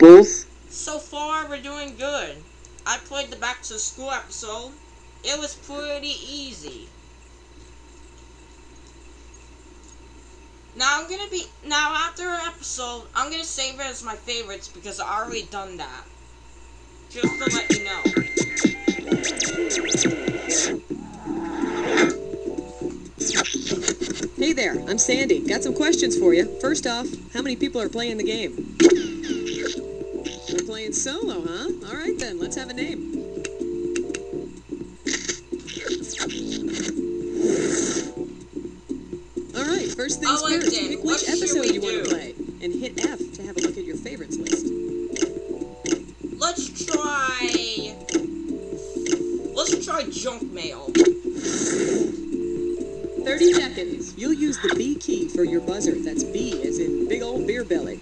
Hello. So far, we're doing good. I played the Back to School episode. It was pretty easy. Now I'm gonna be now after an episode, I'm gonna save it as my favorites because I already done that. Just to let you know. Hey there, I'm Sandy. Got some questions for you. First off, how many people are playing the game? Playing solo, huh? All right then, let's have a name. All right, first things like first. Pick which episode you want to play, and hit F to have a look at your favorites list. Let's try. Let's try junk mail. 30 seconds. You'll use the B key for your buzzer. That's B as in big old beer belly.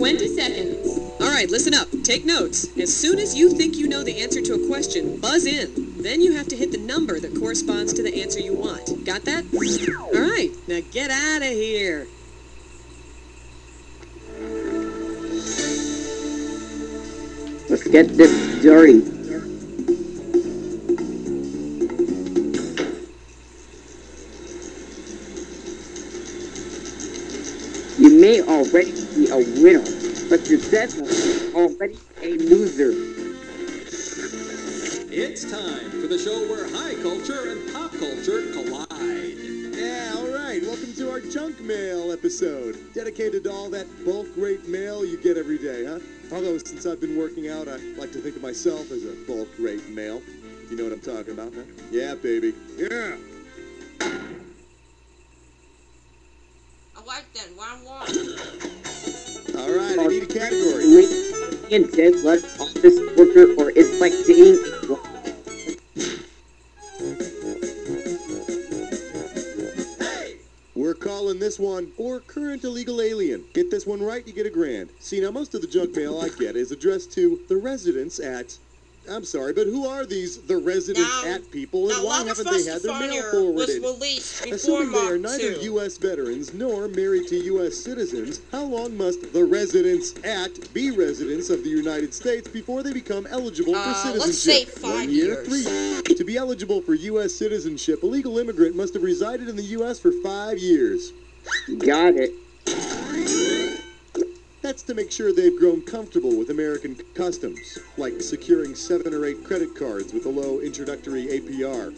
20 seconds. All right, listen up. Take notes. As soon as you think you know the answer to a question, buzz in. Then you have to hit the number that corresponds to the answer you want. Got that? All right, now get out of here. Let's get this dirty. Already be a winner, but you're definitely already a loser. It's time for the show where high culture and pop culture collide. Yeah, all right. Welcome to our junk mail episode, dedicated to all that bulk rate mail you get every day, huh? Although since I've been working out, I like to think of myself as a bulk rate mail. You know what I'm talking about, huh? Yeah, baby. Yeah. Link dead left office worker, or it's like dating. We're calling this one or current illegal alien. Get this one right, you get a grand. See, now most of the junk mail I get is addressed to the residents at. I'm sorry, but who are these the residents Now- at people, and why haven't they had their mail Funnier was forwarded? released before Assuming they are neither 2. U.S. veterans nor married to U.S. citizens, how long must the residents at be residents of the United States before they become eligible Uh, for let's say citizenship? five One year, years. three. To be eligible for U.S. citizenship, a legal immigrant must have resided in the U.S. for five years. Got it. That's to make sure they've grown comfortable with American customs, like securing seven or eight credit cards with a low introductory APR.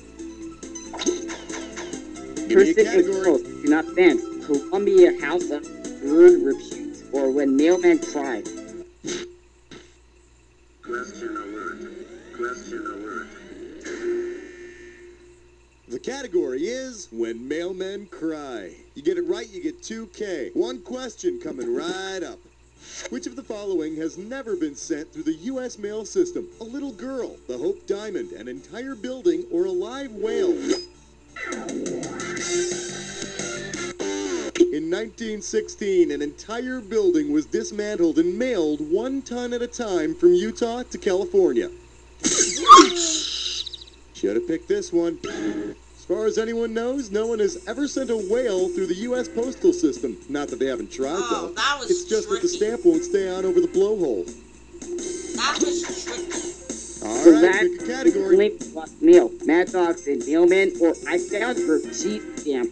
Give me is close. Do not dance. Columbia House of Bird Repute, or when mailmen cry. Question alert. Question alert. The category is When Mailmen Cry. You get it right, you get 2K. One question coming right up. Which of the following has never been sent through the U.S. mail system? A little girl, the Hope Diamond, an entire building, or a live whale? In 1916, an entire building was dismantled and mailed one ton at a time from Utah to California. Should have picked this one. As far as anyone knows, no one has ever sent a whale through the U.S. postal system. Not that they haven't tried, Oh, though. that was it's just that the stamp won't stay on over the blowhole. That was tricky. All So right, pick a category. link plus mail. Mad Dogs and mailmen, or I found for cheap stamp.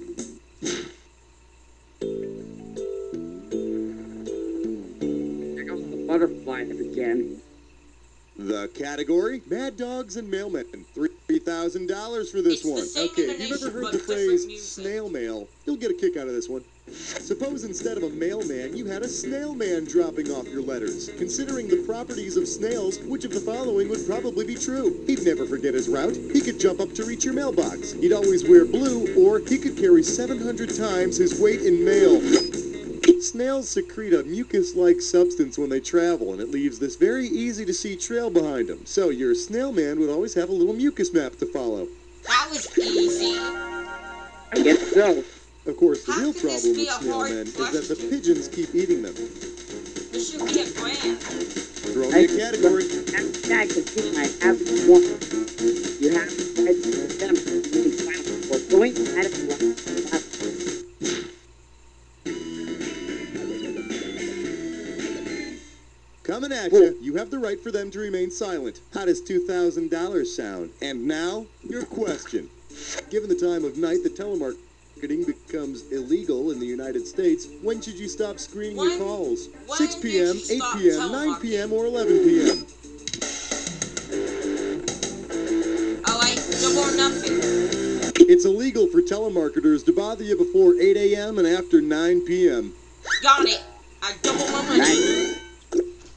The category: Mad Dogs and Mailmen. Three thousand dollars for this It's one. okay, if you've ever heard the phrase snail mail, you'll get a kick out of this one. Suppose instead of a mailman, you had a snail man dropping off your letters. Considering the properties of snails, which of the following would probably be true? He'd never forget his route. He could jump up to reach your mailbox. He'd always wear blue, or he could carry 700 times his weight in mail. Snails secrete a mucus-like substance when they travel, and it leaves this very easy-to-see trail behind them. So your snail man would always have a little mucus map to follow. That was easy. I guess so. Of course, the How real can problem be with snail hard men is that the pigeons keep eating them. This should be a grand. Throw me a category. Hashtag the thing I have one. You have to head to December using final report going at Coming at you, you have the right for them to remain silent. How does $2,000 sound? And now, your question. Given the time of night that telemarketing becomes illegal in the United States, when should you stop screening When- your calls? 6 p.m., 8 p.m., 9 p.m., or 11 p.m.? I like double or nothing. It's illegal for telemarketers to bother you before 8 a.m. and after 9 p.m. Got it. I double my money.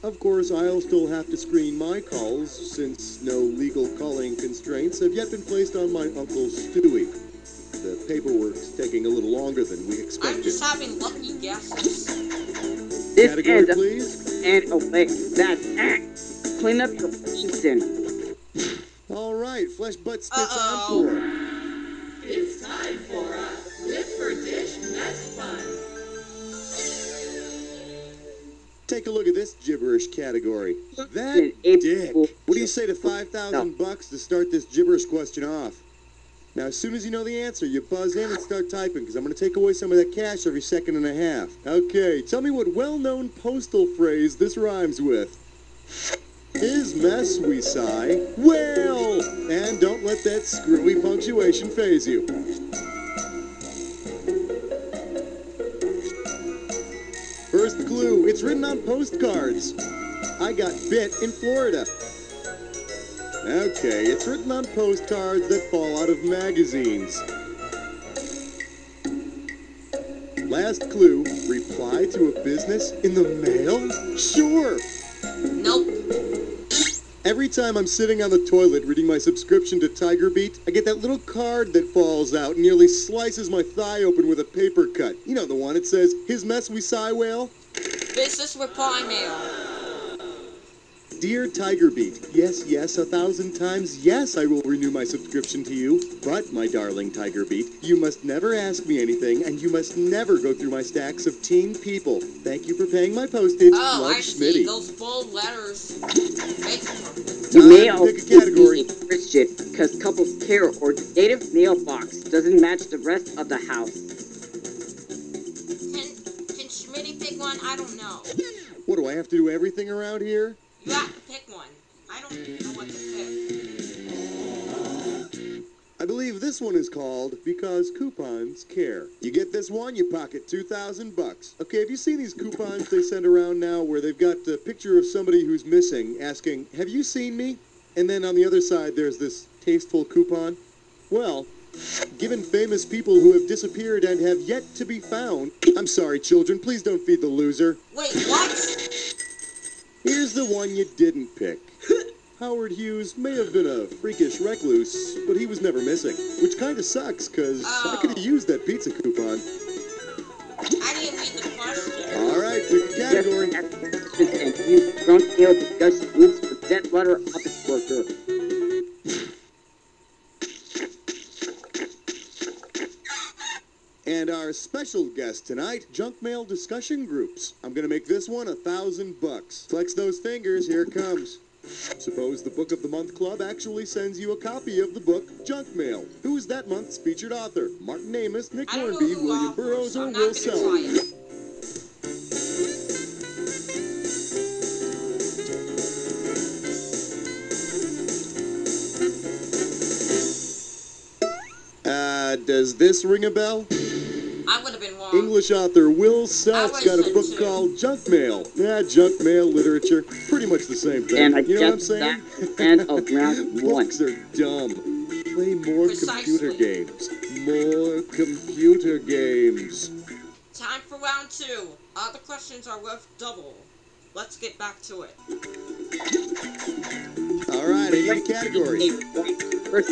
Nice. Of course, I'll still have to screen my calls since no legal calling constraints have yet been placed on my Uncle Stewie. The paperwork's taking a little longer than we expected. I'm just having lucky guesses. This Category, ends please. and away. That's ah. Clean up your Houston. All right, Flesh Butt Spits Uh-oh. Encore. It's time for a Lip for Dish Mess Fun. Take a look at this gibberish category. That dick. What do you say to 5,000 bucks to start this gibberish question off? Now, as soon as you know the answer, you buzz in and start typing, because I'm going to take away some of that cash every second and a half. Okay, tell me what well-known postal phrase this rhymes with. Is mess we sigh? Well! And don't let that screwy punctuation phase you. It's written on postcards. I got bit in Florida. Okay, it's written on postcards that fall out of magazines. Last clue, reply to a business in the mail? Sure. Nope. Every time I'm sitting on the toilet reading my subscription to Tiger Beat, I get that little card that falls out and nearly slices my thigh open with a paper cut. You know the one, it says, His mess we sigh whale. Business reply mail. Dear Tiger Beat, yes, yes, a thousand times, yes, I will renew my subscription to you. But, my darling Tiger Beat, you must never ask me anything, and you must never go through my stacks of teen people. Thank you for paying my postage. Oh, Love, I see. Those bold letters. Make- You may also pick a category. be Christian because couples care or native mailbox doesn't match the rest of the house. One? I don't know. What, do I have to do everything around here? You have to pick one. I don't know what to pick. I believe this one is called Because Coupons Care. You get this one, you pocket 2,000 bucks. Okay, have you seen these coupons they send around now where they've got a picture of somebody who's missing asking, Have you seen me? And then on the other side, there's this tasteful coupon. Well, given famous people who have disappeared and have yet to be found, I'm sorry, children, please don't feed the loser. Wait, what? Here's the one you didn't pick. Howard Hughes may have been a freakish recluse, but he was never missing. Which kind of sucks, because I could have Oh. used that pizza coupon. I didn't read the question. All right, pick a category. Just ask questions and use front scale discussion groups for debt letter office worker. And our special guest tonight, junk mail discussion groups. I'm gonna make this one a thousand bucks. Flex those fingers, here it comes. Suppose the Book of the Month Club actually sends you a copy of the book Junk Mail. Who's that month's featured author? Martin Amis, Nick I don't know Hornby, William offers, Burroughs, or Will Self? Uh, does this ring a bell? English author Will Self's I got a book to- called Junk Mail. Yeah, junk mail literature. Pretty much the same thing. And I you know what I'm saying? that's the end of round one. Books are dumb. Play more computer games. More computer games. Time for round two. All the questions are worth double. Let's get back to it. All right, I need a category. First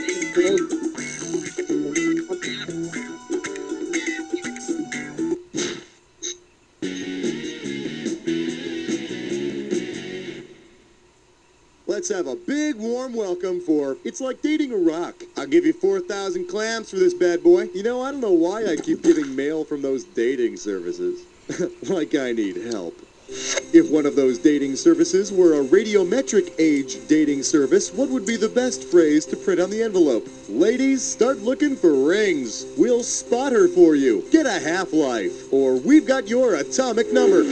Let's have a big warm welcome for It's Like Dating a Rock. I'll give you 4,000 clams for this bad boy. You know, I don't know why I keep getting mail from those dating services. like I need help. If one of those dating services were a radiometric age dating service, what would be the best phrase to print on the envelope? Ladies, start looking for rings. We'll spot her for you. Get a half-life. Or we've got your atomic number.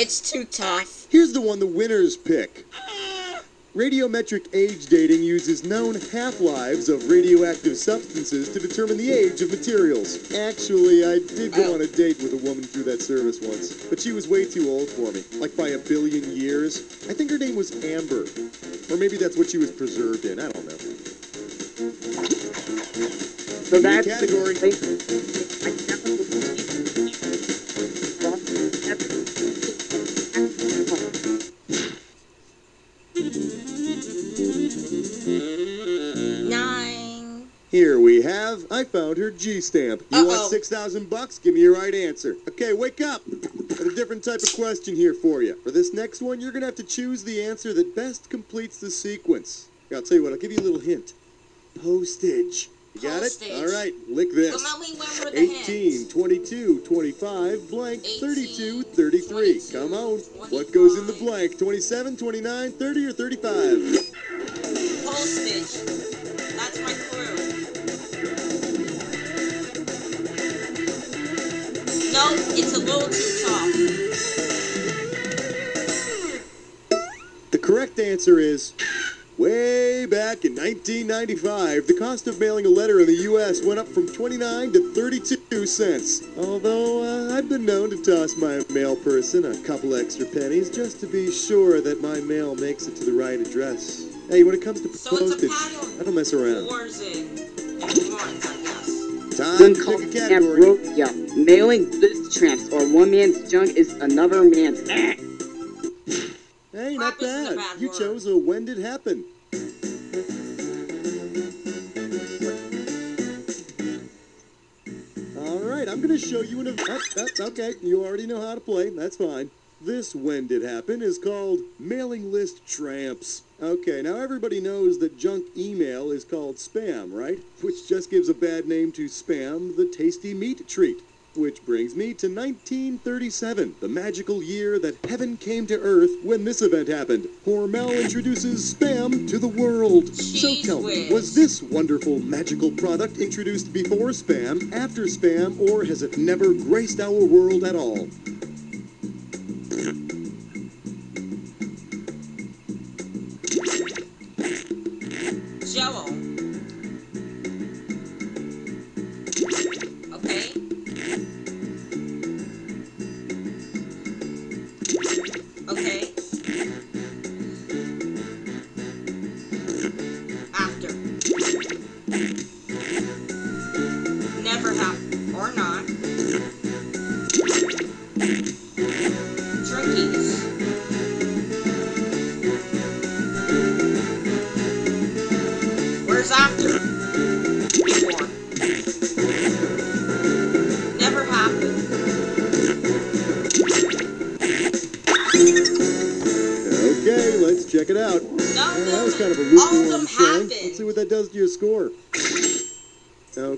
It's too tough. Here's the one the winners pick. Radiometric age dating uses known half-lives of radioactive substances to determine the age of materials. Actually, I did go Oh. on a date with a woman through that service once, but she was way too old for me, like by a billion years. I think her name was Amber. Or maybe that's what she was preserved in, I don't know. So New that's category. Have, I found her G-stamp. You want Uh-oh. 6,000 bucks? Give me your right answer. Okay, wake up. Got a different type of question here for you. For this next one, you're going to have to choose the answer that best completes the sequence. I'll tell you what, I'll give you a little hint. Postage. You got Postage. it? All right, lick this. Come on, we went with the 18, hints. 22, 25, blank, 32, 33. 22, Come on. What goes in the blank? 27, 29, 30, or 35? Postage. That's my clue. No, it's a little too tough. The correct answer is way back in 1995, the cost of mailing a letter in the U.S. went up from 29 to 32 cents. Although uh, I've been known to toss my mail person a couple extra pennies just to be sure that my mail makes it to the right address. Hey, when it comes to So postage. I don't mess around. Guess. Time One to called pick a category. Ambrosia. Mailing goods tramps or one man's junk is another man's. Hey, not Crap isn't a bad. bad You word. chose a when did happen. All right, I'm going to show you an event. That's okay. You already know how to play. That's fine. This when did happen is called mailing list tramps. Okay, now everybody knows that junk email is called spam, right? Which just gives a bad name to spam, the tasty meat treat. Which brings me to 1937, the magical year that heaven came to earth when this event happened. Hormel introduces Spam to the world. so Cheese tell me, was this wonderful magical product introduced before Spam, after Spam, or has it never graced our world at all? Tá Não,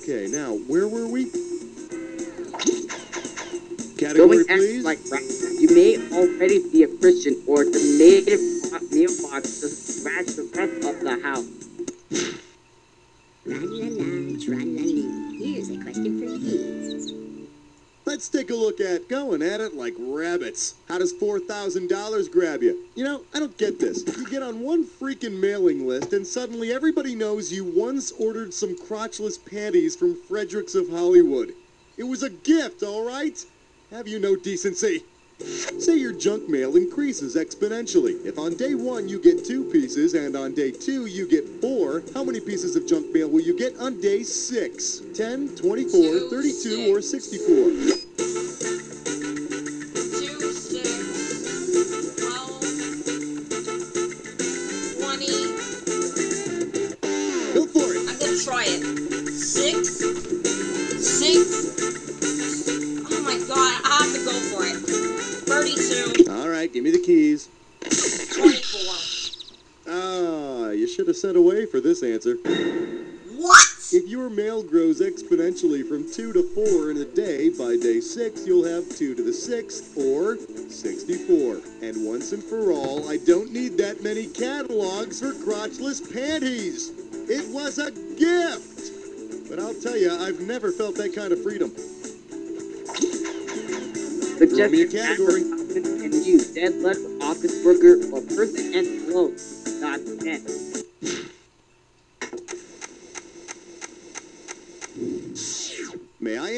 Okay, now, where were we? Category, please. like. You may already be a Christian or the native mailbox to scratch the rest of the house. Let's take a look at going at it like rabbits. How does $4,000 grab you? You know, I don't get this. You get on one freaking mailing list and suddenly everybody knows you once ordered some crotchless panties from Fredericks of Hollywood. It was a gift, all right? Have you no decency? Say your junk mail increases exponentially. If on day one you get two pieces and on day two you get four, how many pieces of junk mail will you get on day six? 10, 24, Two, 32, or 64? sent away for this answer. What? If your mail grows exponentially from 2 to 4 in a day, by day 6 you'll have 2 to the 6th, or 64. And once and for all, I don't need that many catalogs for crotchless panties. It was a gift! But I'll tell you, I've never felt that kind of freedom. Throw me a category. And you, dead left office worker, or person and close. Not dead.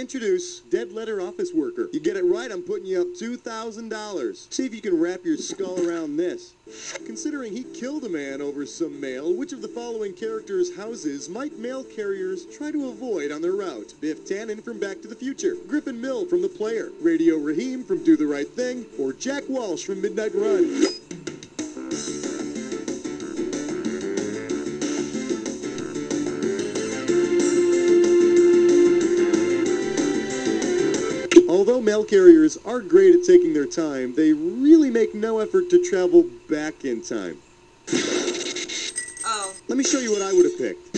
Introduce Dead Letter Office Worker? You get it right, I'm putting you up $2,000. See if you can wrap your skull around this. Considering he killed a man over some mail, which of the following characters' houses might mail carriers try to avoid on their route? Biff Tannen from Back to the Future, Griffin Mill from The Player, Radio Raheem from Do the Right Thing, or Jack Walsh from Midnight Run? Mail carriers are great at taking their time, they really make no effort to travel back in time. Oh, Let me show you what I would have picked.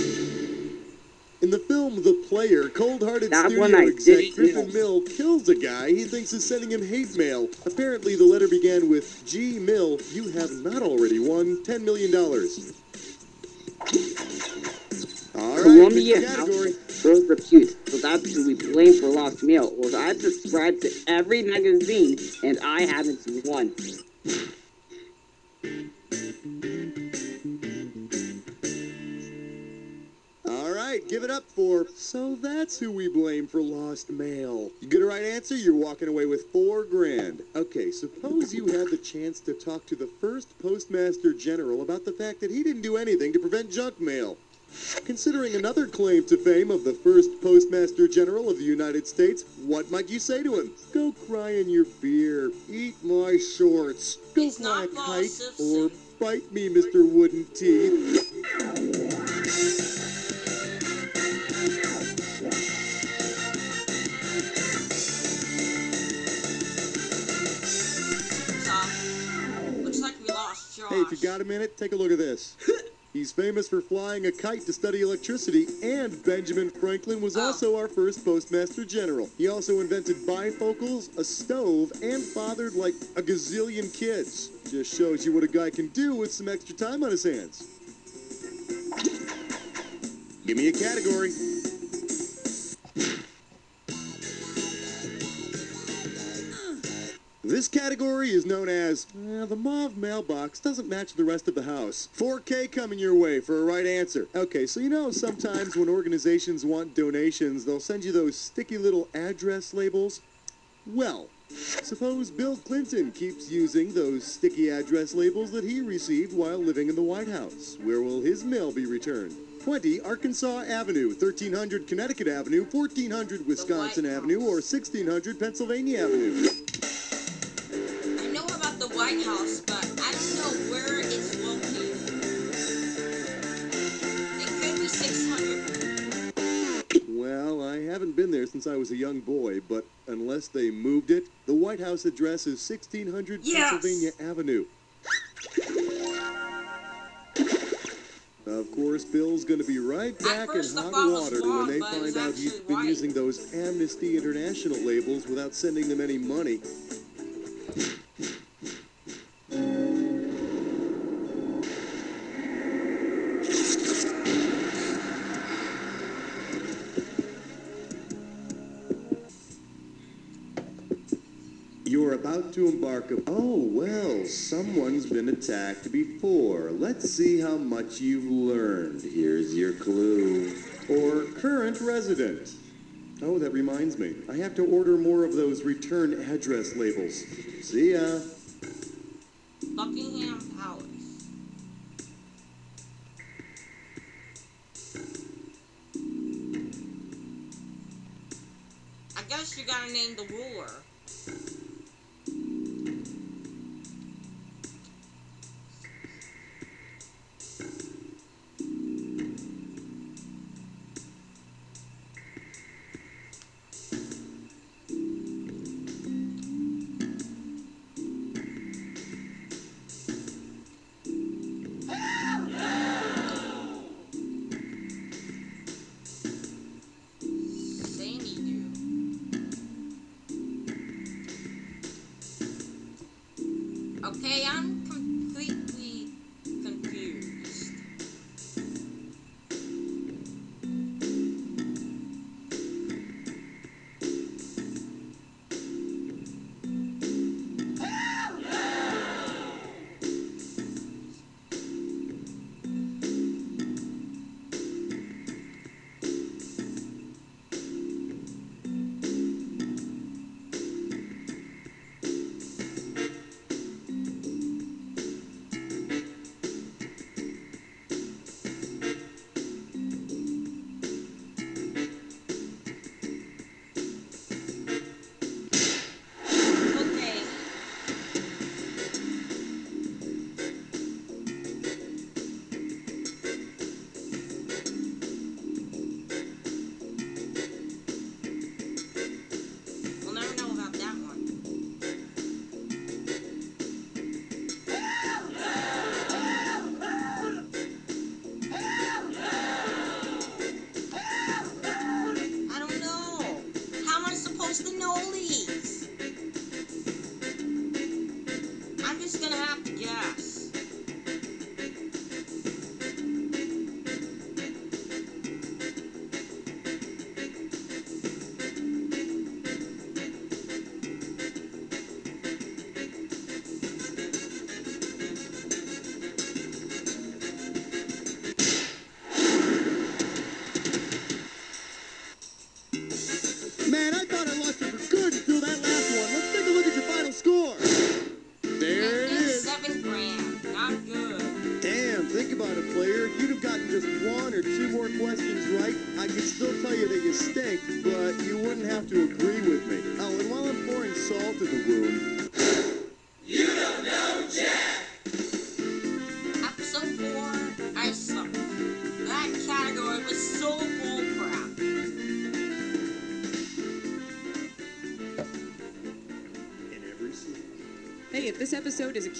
In the film The Player, cold-hearted That studio exec Griffin. Mill kills a guy he thinks is sending him hate mail. Apparently, the letter began with, G. Mill, you have not already won $10 million. All right, Columbia pick a category. Repute, so that's who we blame for lost mail. Or I subscribe to every magazine and I haven't seen one. All right, give it up for. So that's who we blame for lost mail. You get a right answer, you're walking away with four grand. Okay, suppose you had the chance to talk to the first postmaster general about the fact that he didn't do anything to prevent junk mail. Considering another claim to fame of the first postmaster general of the United States, what might you say to him? Go cry in your beer, eat my shorts, go He's fly a kite, or bite me, Mr. Wooden Teeth. so looks like we lost Josh. Hey, if you got a minute, take a look at this. He's famous for flying a kite to study electricity, and Benjamin Franklin was Oh. also our first postmaster general. He also invented bifocals, a stove, and fathered like a gazillion kids. Just shows you what a guy can do with some extra time on his hands. Give me a category. This category is known as uh, the mauve mailbox doesn't match the rest of the house. 4K coming your way for a right answer. Okay, so you know sometimes when organizations want donations, they'll send you those sticky little address labels? Well, suppose Bill Clinton keeps using those sticky address labels that he received while living in the White House. Where will his mail be returned? 20 Arkansas Avenue, 1300 Connecticut Avenue, 1400 Wisconsin Avenue, or 1600 Pennsylvania Avenue. Since I was a young boy, but unless they moved it, the White House address is 1600 Yes! Pennsylvania Avenue. Of course, Bill's going to be right back in hot water when they find out he's been right. using those Amnesty International labels without sending them any money. You're about to embark up. Oh, well, someone's been attacked before. Let's see how much you've learned. Here's your clue. Or current resident. Oh, that reminds me. I have to order more of those return address labels. See ya.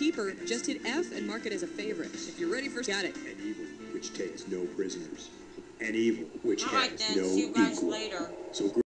keeper, just hit F and mark it as a favorite. If you're ready for... Got it. An evil, which takes no prisoners. And evil, which All has right, then. no See you guys equal. later. So